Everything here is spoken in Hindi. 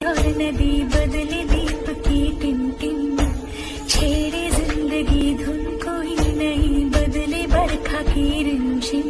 और नदी बदली दीप की टिम टिम छेड़े ज़िंदगी धुन को ही नहीं, बदले बरखा की रिमझिम